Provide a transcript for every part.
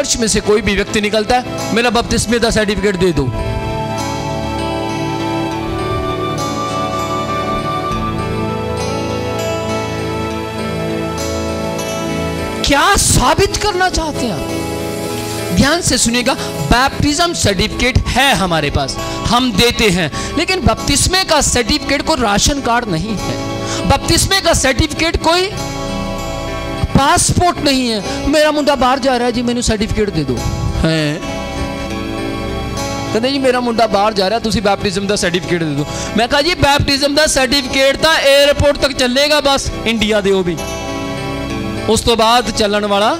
Church में से कोई भी व्यक्ति निकलता है, मेरा बपतिस्मे का सर्टिफिकेट दे दो। क्या साबित करना चाहते हैं ध्यान से सुनिएगा बैप्टिज्म सर्टिफिकेट है हमारे पास, हम देते हैं, लेकिन बपतिस्मे का सर्टिफिकेट को राशन कार्ड नहीं है। बपतिस्मे का सर्टिफिकेट कोई पासपोर्ट नहीं है। मेरा मुंडा बाहर जा रहा है जी मैं सर्टिफिकेट दे दो। है। कहते जी मेरा मुंडा बहर जा रहा तुम बैप्टिजम का सर्टिफिकेट दे दो। मैं कहा जी बैपटिजम का सर्टिफिकेट तो एयरपोर्ट तक चलेगा बस इंडिया दे भी। उस तो बाद चलन वाला।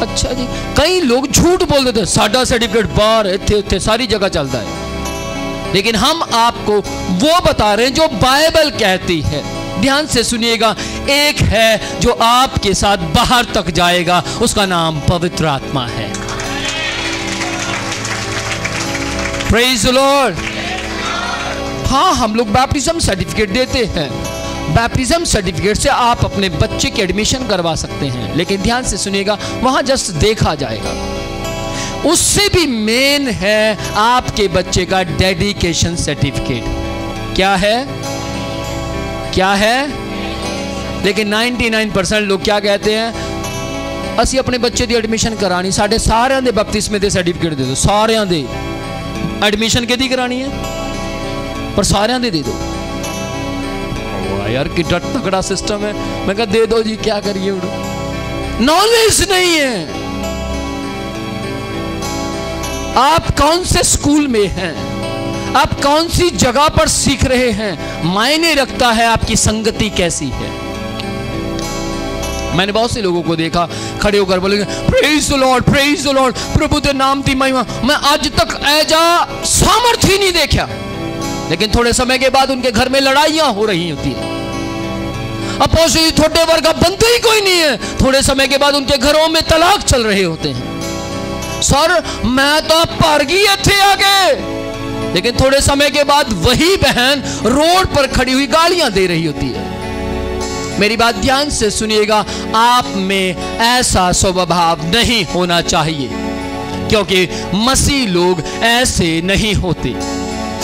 अच्छा जी कई लोग झूठ बोल देते साडा सर्टिफिकेट बहर इतने उत्थे सारी जगह चलता है। लेकिन हम आपको वो बता रहे हैं जो बाइबल कहती है। ध्यान से सुनिएगा। एक है जो आपके साथ बाहर तक जाएगा, उसका नाम पवित्र आत्मा है। हाँ हम लोग बैप्टिज्म सर्टिफिकेट देते हैं। बैप्टिज्म सर्टिफिकेट से आप अपने बच्चे की एडमिशन करवा सकते हैं। लेकिन ध्यान से सुनिएगा, वहाँ जस्ट देखा जाएगा। उससे भी मेन है आपके बच्चे का डेडिकेशन सर्टिफिकेट क्या है? क्या है लेकिन 99 परसेंट लोग क्या कहते हैं ਅਸੀਂ ਆਪਣੇ ਬੱਚੇ ਦੀ ਐਡਮਿਸ਼ਨ ਕਰਾਣੀ ਸਾਡੇ ਸਾਰਿਆਂ ਦੇ ਬਪਤਿਸਮੇ ਦੇ ਸਰਟੀਫਿਕੇਟ ਦੇ ਦਿਓ ਸਾਰਿਆਂ ਦੇ ਐਡਮਿਸ਼ਨ ਕਿਹਦੀ ਕਰਾਣੀ ਹੈ ਪਰ ਸਾਰਿਆਂ ਦੇ ਦੇ ਦਿਓ वाह यार कितना तगड़ा सिस्टम है मैं कहा दे दो जी क्या करिए नॉलेज नहीं है आप कौन से स्कूल में हैं आप कौन सी जगह पर सीख रहे हैं? मायने रखता है आपकी संगति कैसी है। मैंने बहुत से लोगों को देखा, खड़े होकर बोलेंगे प्रेज लॉर्ड प्रेज लॉर्ड प्रभु के नाम की महिमा। मैं आज तक ऐजा सामर्थ्य नहीं देखा। लेकिन थोड़े समय के बाद उनके घर में लड़ाइयाँ हो रही होती है। अपोजिट छोटे वर्ग का बनते ही कोई नहीं है। थोड़े समय के बाद उनके घरों में तलाक चल रहे होते हैं। सर, मैं तो भर गई थे आगे। लेकिन थोड़े समय के बाद वही बहन रोड पर खड़ी हुई गालियाँ दे रही होती है। मेरी बात ध्यान से सुनिएगा, आप में ऐसा स्वभाव नहीं होना चाहिए, क्योंकि मसीह लोग ऐसे नहीं होते।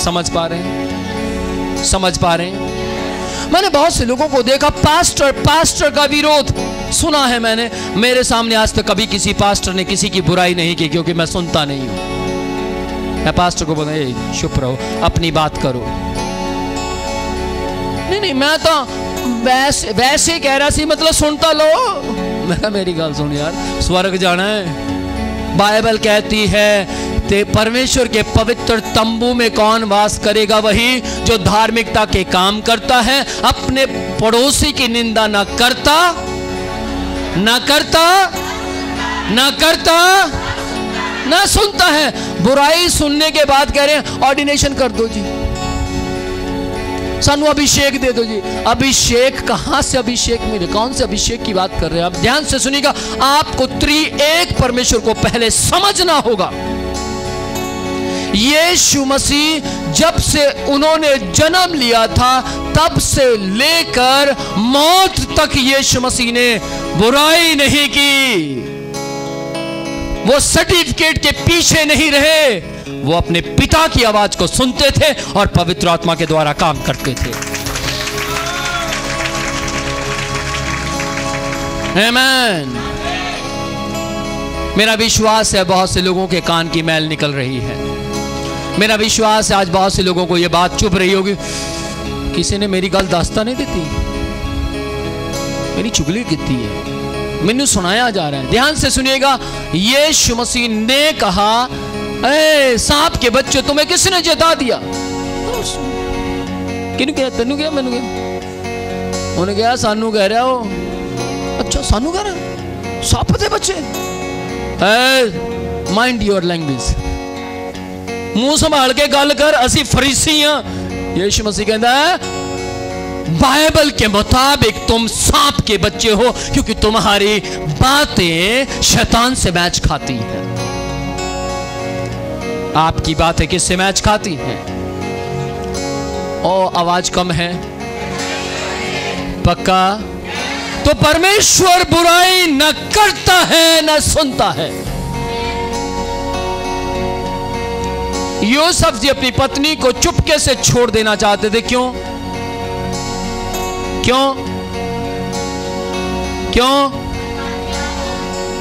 समझ पा रहे हैं? समझ पा रहे हैं? मैंने बहुत से लोगों को देखा, पास्टर पास्टर का विरोध। सुना है मैंने, मेरे सामने आज तक कभी किसी पास्टर ने किसी की बुराई नहीं की, क्योंकि मैं सुनता नहीं हूँ। मैं पास्टर को बोला चुप रहो अपनी बात करो। नहीं नहीं, मैं तो वैसे वैसे कह रहा सी मतलब सुनता लो। मैं मेरी गल सुन यार, स्वर्ग जाना है। बाइबल कहती है, ते परमेश्वर के पवित्र तंबू में कौन वास करेगा वही जो धार्मिकता के काम करता है? अपने पड़ोसी की निंदा ना करता ना करता ना करता। ना सुनता है। बुराई सुनने के बाद कह रहे हैं ऑर्डिनेशन कर दो जी। सानू अभिषेक दे दो जी। अभिषेक कहाँ से अभिषेक मिले? कौन से अभिषेक की बात कर रहे हैं? आप ध्यान से सुनिएगा, आपको त्रि एक परमेश्वर को पहले समझना होगा। यीशु मसीह जब से उन्होंने जन्म लिया था, तब से लेकर मौत तक यीशु मसीह ने बुराई नहीं की। वो सर्टिफिकेट के पीछे नहीं रहे। वो अपने पिता की आवाज़ को सुनते थे और पवित्र आत्मा के द्वारा काम करते थे। Amen. मेरा विश्वास है बहुत से लोगों के कान की मैल निकल रही है। मेरा विश्वास है आज बहुत से लोगों को यह बात चुप रही होगी। किसी ने मेरी गल दास्ता नहीं दी मेरी चुगली कितनी है। मैनू सुनाया जा रहा है। ध्यान से सुनिएगा, यीशु मसीह ने कहा, ए, सांप के बच्चे, तुम्हें किसने जता दिया? किन क्या तेन क्या मैनू क्या उन्हें कहा, सानू कह रहा हो। अच्छा सानू कह रहा सप दे बच्चे? माइंड योर लैंग्वेज मुँह संभाल के गल कर, असी फरीसी हाँ यीशु मसीह कहता है बाइबल के मुताबिक तुम सांप के बच्चे हो, क्योंकि तुम्हारी बातें शैतान से मैच खाती हैं। आपकी बातें किससे मैच खाती हैं? ओ, आवाज़ कम है। पक्का? तो परमेश्वर बुराई न करता है, न सुनता है। यूसुफ जी अपनी पत्नी को चुपके से छोड़ देना चाहते थे, क्यों? क्यों? क्यों?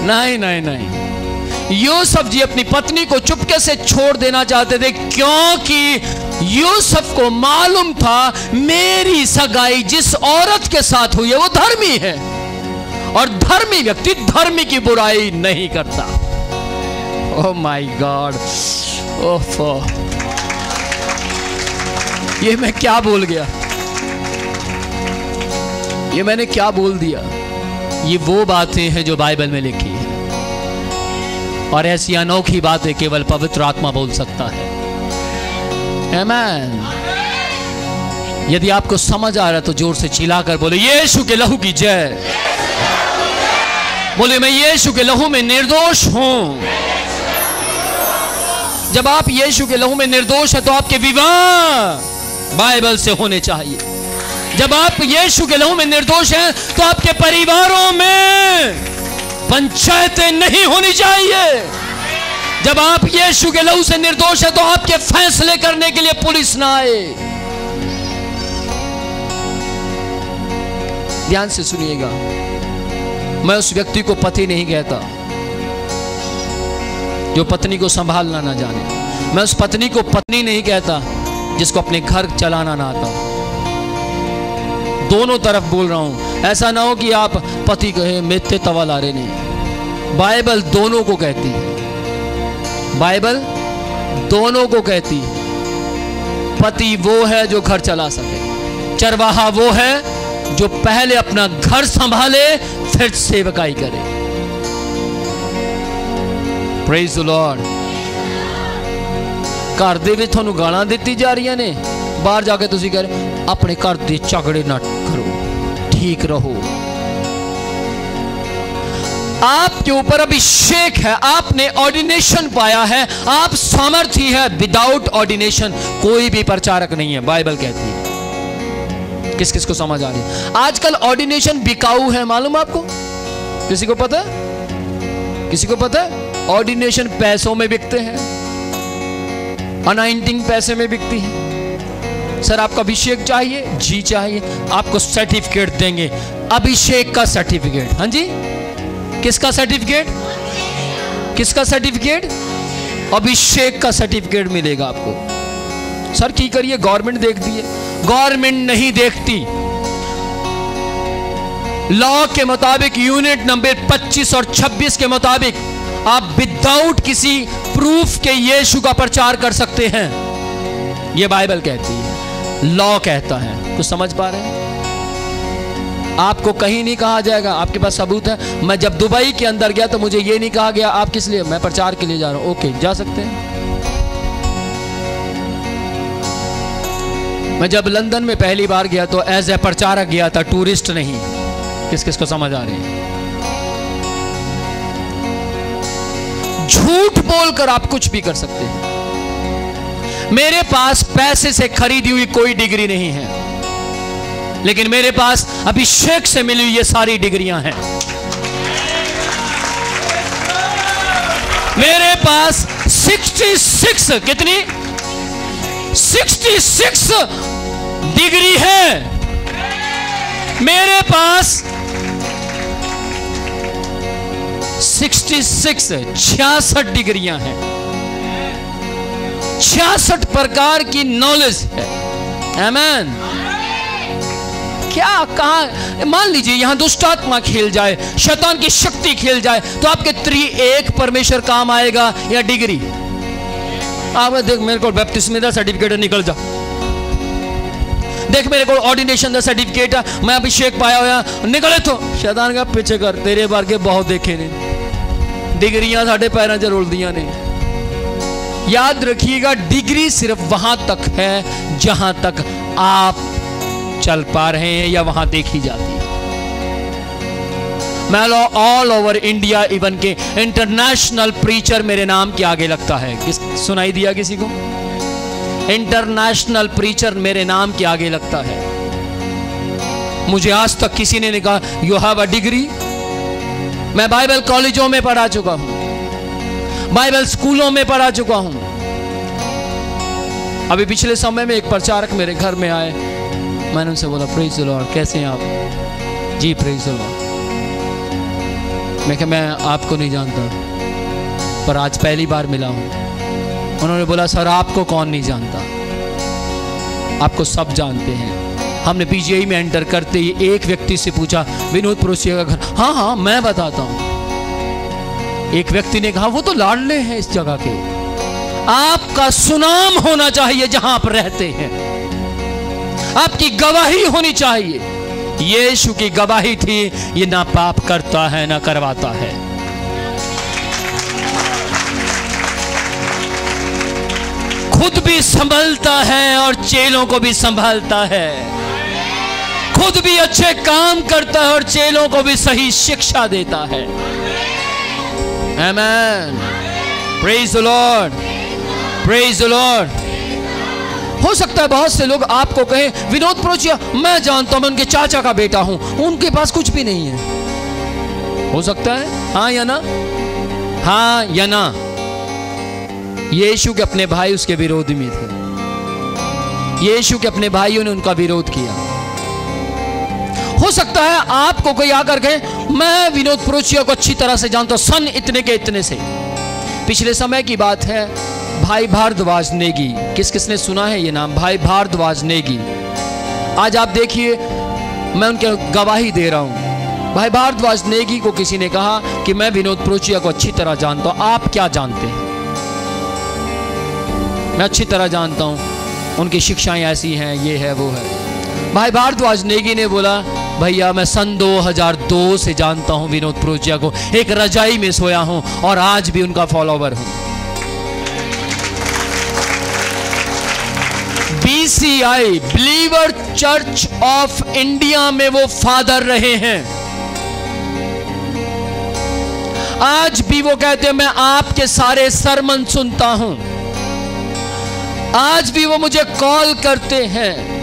नहीं नहीं नहीं। यूसुफ जी अपनी पत्नी को चुपके से छोड़ देना चाहते थे क्योंकि यूसुफ को मालूम था, मेरी सगाई जिस औरत के साथ हुई है, वो धर्मी है। और धर्मी व्यक्ति धर्मी की बुराई नहीं करता। ओह माय गॉड ओफो ये मैं क्या बोल गया? ये मैंने क्या बोल दिया? ये वो बातें हैं जो बाइबल में लिखी है। और ऐसी अनोखी बातें केवल पवित्र आत्मा बोल सकता है। Amen. यदि आपको समझ आ रहा है तो ज़ोर से चिल्लाकर बोले, यीशु के लहू की जय। बोले, मैं यीशु के लहू में निर्दोष हूँ। जब आप यीशु के लहू में निर्दोष है तो आपके विवाह बाइबल से होने चाहिए। जब आप यीशु के लहू में निर्दोष हैं तो आपके परिवारों में पंचायतें नहीं होनी चाहिए। जब आप यीशु के लहू से निर्दोष है तो आपके फैसले करने के लिए पुलिस ना आए। ध्यान से सुनिएगा। मैं उस व्यक्ति को पति नहीं कहता, जो पत्नी को संभालना ना जाने। मैं उस पत्नी को पत्नी नहीं कहता, जिसको अपने घर चलाना ना आता। दोनों तरफ बोल रहा हूं ऐसा ना हो कि आप पति कहे मेते तवा ला रहे नहीं बाइबल दोनों को कहती है बाइबल दोनों को कहती है पति वो है जो घर चला सके चरवाहा वो है जो पहले अपना घर संभाले फिर सेवकाई करे ਪ੍ਰੇਜ਼ ਦ ਲਾਰਡ ਘਰ ਦੇ ਵਿੱਚ ਤੁਹਾਨੂੰ ਗਾਲਾਂ ਦਿੱਤੀ ਜਾ ਰਹੀਆਂ ਨੇ ਬਾਹਰ ਜਾ ਕੇ ਤੁਸੀਂ ਕਹ ਰਹੇ ਆਪਣੇ ਘਰ ਦੇ ਝਗੜੇ ਨਾ ਕਰੋ ठीक रहो आपके ऊपर अभिषेक है आपने ऑर्डिनेशन पाया है आप सामर्थ्य है विदाउट ऑर्डिनेशन कोई भी प्रचारक नहीं है बाइबल कहती है किस किस को समझ आ रही है आजकल ऑर्डिनेशन बिकाऊ है मालूम आपको किसी को पता है किसी को पता है ऑर्डिनेशन पैसों में बिकते हैं अनाइंटिंग पैसे में बिकती है सर, आपको अभिषेक चाहिए, जी चाहिए, आपको सर्टिफिकेट देंगे। अभिषेक का सर्टिफिकेट हाँ जी? किसका सर्टिफिकेट किसका सर्टिफिकेट अभिषेक का सर्टिफिकेट मिलेगा आपको। सर, की करिए? गवर्नमेंट देखती है। गवर्नमेंट नहीं देखती। लॉ के मुताबिक, यूनिट नंबर 25 और 26 के मुताबिक, आप विदाउट किसी प्रूफ के यीशु का प्रचार कर सकते हैं। यह बाइबल कहती है। लॉ कहता है। कुछ समझ पा रहे हैं? आपको कहीं नहीं कहा जाएगा। आपके पास सबूत है। मैं जब दुबई के अंदर गया तो मुझे ये नहीं कहा गया, आप किस लिए? मैं प्रचार के लिए जा रहा हूँ। ओके, जा सकते हैं। मैं जब लंदन में पहली बार गया तो एज ए प्रचारक गया था टूरिस्ट नहीं। किस किस को समझ आ रही है? झूठ बोलकर आप कुछ भी कर सकते हैं। मेरे पास पैसे से खरीदी हुई कोई डिग्री नहीं है। लेकिन मेरे पास अभिषेक से मिली हुई ये सारी डिग्रियाँ हैं। मेरे पास 66 कितनी? 66 डिग्री है। मेरे पास 66 छियासठ डिग्रियाँ हैं। छियासठ प्रकार की नॉलेज है। एमैन क्या कहा, मान लीजिए यहाँ दुष्ट आत्मा खेल जाए, शैतान की शक्ति खेल जाए तो आपके त्रि एक परमेश्वर काम आएगा या डिग्री? आप देख, मेरे को बैप्टिस्म का सर्टिफिकेट निकल जा। देख, मेरे को ऑर्डिनेशन का सर्टिफिकेट है, मैं अभिषेक पाया हुआ निकले तो। शैतान का पीछे कर, तेरे वर्गे बहुत देखे ने डिग्रियाँ साढ़े पैरों च रुलदियाँ ने याद रखिएगा, डिग्री सिर्फ़ वहाँ तक है जहाँ तक आप चल पा रहे हैं या वहाँ देखी जाती है। मैं ऑल ओवर इंडिया इवन के इंटरनेशनल प्रीचर मेरे नाम के आगे लगता है। किस, सुनाई दिया किसी को? इंटरनेशनल प्रीचर मेरे नाम के आगे लगता है। मुझे आज तक किसी ने नहीं कहा यू हैव अ डिग्री मैं बाइबल कॉलेजों में पढ़ा चुका हूँ। बाइबल स्कूलों में पढ़ा चुका हूँ। अभी पिछले समय में एक प्रचारक मेरे घर में आए। मैंने उनसे बोला प्रेज लॉर्ड कैसे हैं आप? जी प्रेज लॉर्ड मैं क्या मैं आपको नहीं जानता, पर आज पहली बार मिला हूँ। उन्होंने बोला, सर, आपको कौन नहीं जानता? आपको सब जानते हैं। हमने पीजीआई में एंटर करते ही एक व्यक्ति से पूछा, विनोद पड़ोसिया का घर? हाँ हाँ मैं बताता हूँ। एक व्यक्ति ने कहा, वो तो लाडले हैं इस जगह के। आपका सुनाम होना चाहिए जहाँ आप रहते हैं। आपकी गवाही होनी चाहिए। यीशु की गवाही थी, ये ना पाप करता है, ना करवाता है। खुद भी संभलता है और चेलों को भी संभालता है। खुद भी अच्छे काम करता है और चेलों को भी सही शिक्षा देता है। Amen. Praise the Lord. Praise the Lord. हो सकता है बहुत से लोग आपको कहें, विनोद प्रोचिया मैं जानता हूँ, मैं उनके चाचा का बेटा हूँ, उनके पास कुछ भी नहीं है हो सकता है हाँ या ना हाँ या ना यीशु के अपने भाई उसके विरोध में थे यीशु के अपने भाइयों ने उनका विरोध किया हो सकता है आपको कोई आकर कहे मैं विनोद पुरोचिया को अच्छी तरह से जानता हूँ, सन इतने के इतने से। पिछले समय की बात है, भाई भारद्वाज नेगी। किस किसने सुना है ये नाम? भाई भारद्वाज नेगी। आज आप देखिए, मैं उनके गवाही दे रहा हूँ। भाई भारद्वाज नेगी को किसी ने कहा कि मैं विनोद प्रोचिया को अच्छी तरह जानता हूँ। आप क्या जानते हैं? मैं अच्छी तरह जानता हूँ, उनकी शिक्षाएँ ऐसी हैं, ये है, वो है। भाई भारद्वाज नेगी ने बोला भैया, मैं सन 2002 से जानता हूँ विनोद प्रोचिया को। एक रजाई में सोया हूँ और आज भी उनका फॉलोवर हूँ। BCI believer church of India में वो फादर रहे हैं। आज भी वो कहते हैं, मैं आपके सारे सरमन सुनता हूँ। आज भी वो मुझे कॉल करते हैं।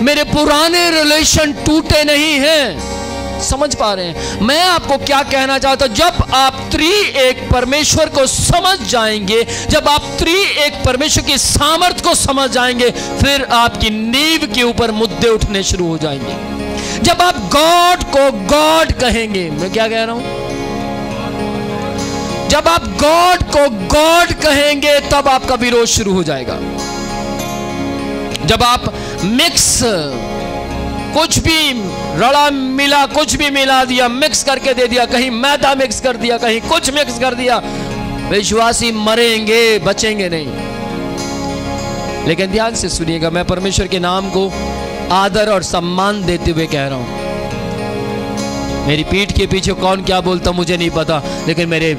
मेरे पुराने रिलेशन टूटे नहीं हैं। समझ पा रहे हैं? मैं आपको क्या कहना चाहता हूँ? जब आप त्री एक परमेश्वर को समझ जाएँगे, जब आप त्री एक परमेश्वर की सामर्थ को समझ जाएँगे, फिर आपकी नींव के ऊपर मुद्दे उठने शुरू हो जाएँगे। जब आप गॉड को गॉड कहेंगे, मैं क्या कह रहा हूँ? जब आप गॉड को गॉड कहेंगे, तब आपका विरोध शुरू हो जाएगा। जब आप मिक्स, कुछ भी रड़ा मिला, कुछ भी मिला दिया, मिक्स करके दे दिया, कहीं मैदा मिक्स कर दिया, कहीं कुछ मिक्स कर दिया, विश्वासी मरेंगे, बचेंगे नहीं। लेकिन ध्यान से सुनिएगा, मैं परमेश्वर के नाम को आदर और सम्मान देते हुए कह रहा हूँ। मेरी पीठ के पीछे कौन क्या बोलता, मुझे नहीं पता, लेकिन मेरे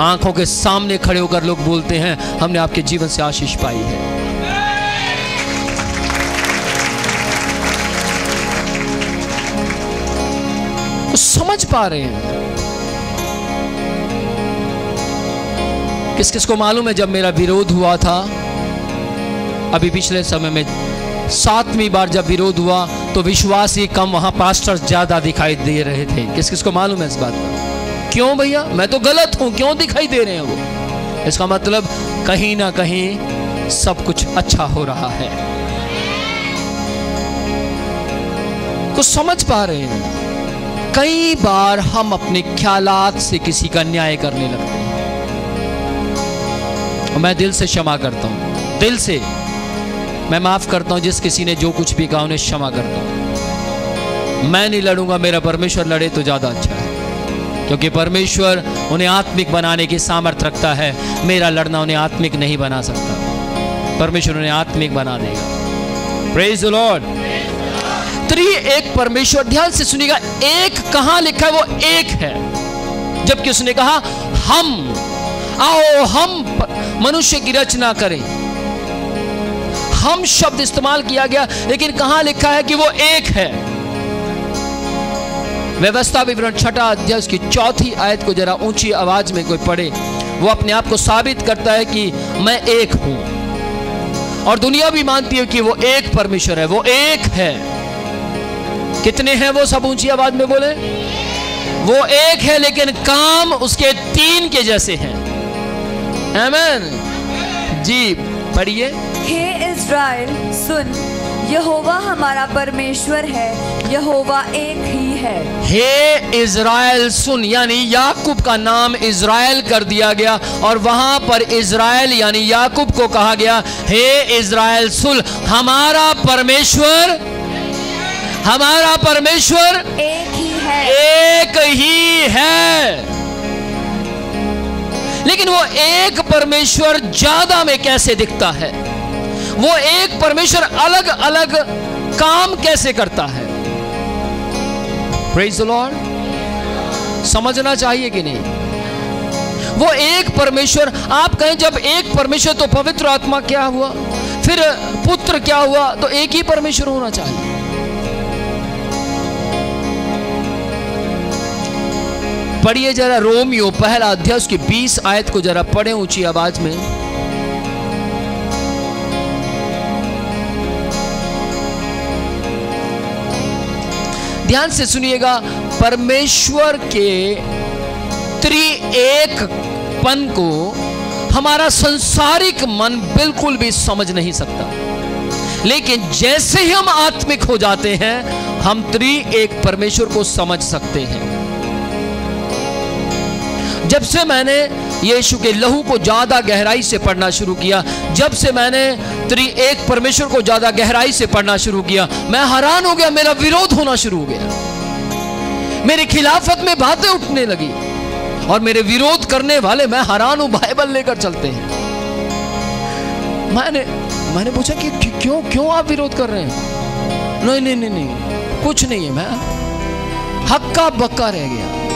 आँखों के सामने खड़े होकर लोग बोलते हैं, हमने आपके जीवन से आशीष पाई है। समझ पा रहे हैं। किस किस को मालूम है जब मेरा विरोध हुआ था? अभी पिछले समय में सातवीं बार जब विरोध हुआ तो विश्वासी कम वहाँ पास्टर ज़्यादा दिखाई दे रहे थे। किस किस को मालूम है इस बात का? क्यों भैया? मैं तो गलत हूँ, क्यों दिखाई दे रहे हैं वो? इसका मतलब कहीं ना कहीं सब कुछ अच्छा हो रहा है। कुछ समझ पा रहे हैं। कई बार हम अपने ख्यालात से किसी का न्याय करने लगते हैं। मैं दिल से क्षमा करता हूँ। दिल से। मैं माफ़ करता हूँ जिस किसी ने जो कुछ भी कहा, उन्हें क्षमा करता हूँ। मैं नहीं लड़ूँगा, मेरा परमेश्वर लड़े तो ज़्यादा अच्छा है। क्योंकि परमेश्वर उन्हें आत्मिक बनाने की सामर्थ्य रखता है। मेरा लड़ना उन्हें आत्मिक नहीं बना सकता। परमेश्वर उन्हें आत्मिक बना देगा। प्रेज लॉर्ड एक परमेश्वर ध्यान से सुनिएगा, एक कहाँ लिखा है वो एक है। जबकि उसने कहा, हम, आओ हम मनुष्य की रचना करें। हम शब्द इस्तेमाल किया गया, लेकिन कहाँ लिखा है कि वो एक है। व्यवस्था विवरण, छठा अध्याय की चौथी आयत को जरा ऊँची आवाज़ में कोई पढ़े। वो अपने आप को साबित करता है कि मैं एक हूँ। और दुनिया भी मानती है कि वो एक परमेश्वर है, वो एक है। कितने हैं वो सब ऊँची आवाज़ में बोले? वो एक है लेकिन काम उसके तीन के जैसे हैं। आमेन जी पढ़िए। हे इज़राइल सुन यहोवा हमारा परमेश्वर है यहोवा एक ही है। हे इज़राइल सुन यानी याकूब का नाम इज़राइल कर दिया गया और वहाँ पर इज़राइल यानी याकूब को कहा गया हे इज़राइल सुन हमारा परमेश्वर हमारा परमेश्वर एक ही है। एक ही है। लेकिन वो एक परमेश्वर ज़्यादा में कैसे दिखता है? वो एक परमेश्वर अलग अलग काम कैसे करता है? प्रेज लॉर्ड समझना चाहिए कि नहीं? वो एक परमेश्वर आप कहें जब एक परमेश्वर तो पवित्र आत्मा क्या हुआ? फिर पुत्र क्या हुआ? तो एक ही परमेश्वर होना चाहिए। पढ़िए जरा रोमियो, पहला अध्याय, उसकी बीस आयत को जरा पढ़े ऊँची आवाज़ में। ध्यान से सुनिएगा, परमेश्वर के त्रिएक पन को हमारा संसारिक मन बिल्कुल भी समझ नहीं सकता। लेकिन जैसे ही हम आत्मिक हो जाते हैं, हम त्रि एक परमेश्वर को समझ सकते हैं। जब से मैंने यीशु के लहू को ज़्यादा गहराई से पढ़ना शुरू किया, जब से मैंने त्रि एक परमेश्वर को ज़्यादा गहराई से पढ़ना शुरू किया, मैं हैरान हो गया, मेरा विरोध होना शुरू हो गया। मेरी खिलाफत में बातें उठने लगी और मेरे विरोध करने वाले, मैं हैरान हूँ, बाइबल लेकर चलते हैं। मैंने मैंने पूछा कि क्यों क्यों आप विरोध कर रहे हैं? नहीं नहीं नहीं नहीं, कुछ नहीं है, मैं हक्का बक्का रह गया।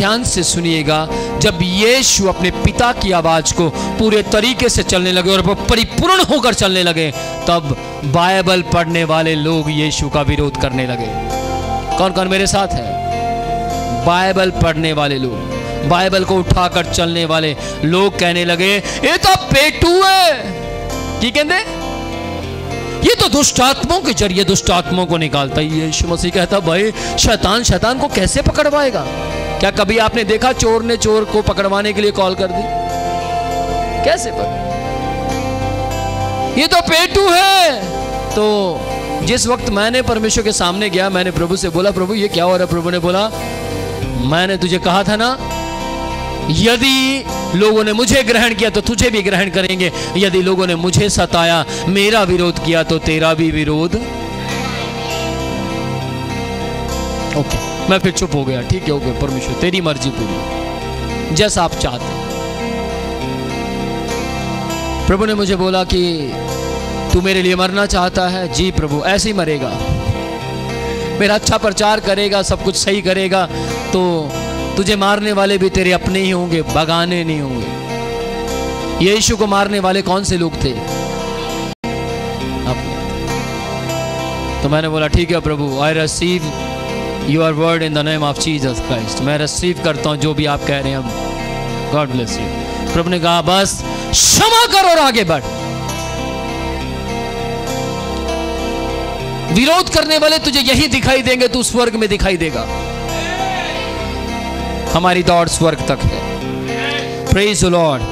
ध्यान से सुनिएगा, जब यीशु अपने पिता की आवाज़ को पूरे तरीके से चलने लगे और परिपूर्ण होकर चलने लगे, तब बाइबल पढ़ने वाले लोग यीशु का विरोध करने लगे। कौन कौन मेरे साथ है? बाइबल पढ़ने वाले लोग। बाइबल को उठाकर चलने वाले लोग कहने लगे, ये तो पेटू है। की कहते? ये तो दुष्ट आत्माओं के ज़रिए दुष्ट आत्माओं को निकालता है। यीशु मसीह कहता, भाई, शैतान शैतान को कैसे पकड़वाएगा? क्या कभी आपने देखा चोर ने चोर को पकड़वाने के लिए कॉल कर दी? कैसे पकड़? ये तो पेटू है। तो जिस वक्त मैंने परमेश्वर के सामने गया, मैंने प्रभु से बोला, प्रभु, ये क्या हो रहा है? प्रभु ने बोला, मैंने तुझे कहा था ना, यदि लोगों ने मुझे ग्रहण किया तो तुझे भी ग्रहण करेंगे। यदि लोगों ने मुझे सताया, मेरा विरोध किया तो तेरा भी विरोध। ओके। मैं फिर चुप हो गया। ठीक है, ओके, परमेश्वर, तेरी मर्ज़ी पूरी। जैसा आप चाहते प्रभु ने मुझे बोला कि तू मेरे लिए मरना चाहता है। जी प्रभु, ऐसे ही मरेगा। मेरा अच्छा प्रचार करेगा, सब कुछ सही करेगा। तो तुझे मारने वाले भी तेरे अपने ही होंगे बगाने नहीं होंगे। ये यीशु को मारने वाले कौन से लोग थे? तो मैंने बोला, ठीक है प्रभु I receive your word in the name of Jesus Christ मैं रिसीव करता हूँ जो भी आप कह रहे हैं गॉड ब्लेस यू प्रभु ने कहा, बस क्षमा कर और आगे बढ़। विरोध करने वाले तुझे यही दिखाई देंगे, तू स्वर्ग में दिखाई देगा। हमारी दौड़ स्वर्ग तक है। Praise Lord